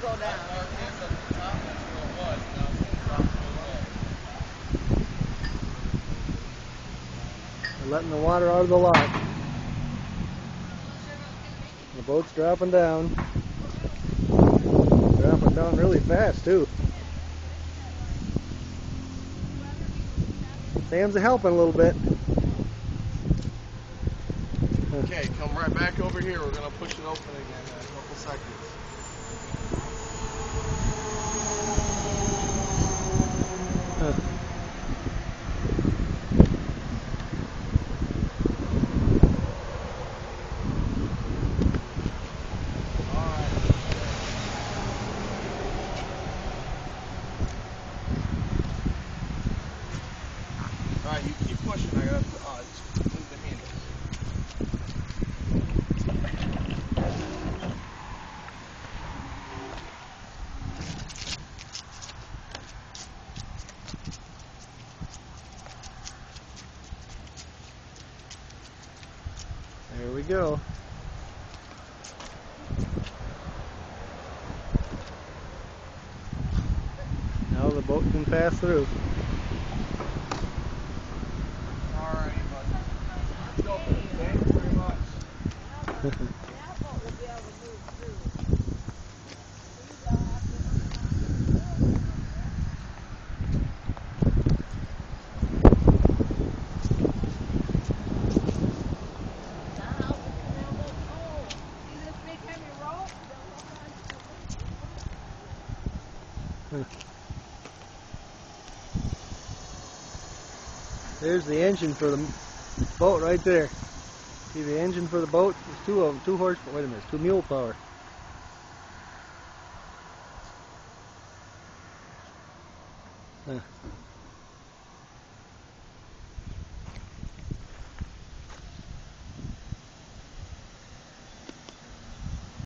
go down. We're letting the water out of the lock. The boat's dropping down. Dropping down really fast too. Sam's helping a little bit. Okay, come right back over here. We're gonna push it open again in a couple seconds. Alright, you keep pushing. I gotta uh, move the handles. There we go. Now the boat can pass through. There's the engine for the boat right there. See the engine for the boat? There's two of them, two horse. Wait a minute, two mule power. Huh.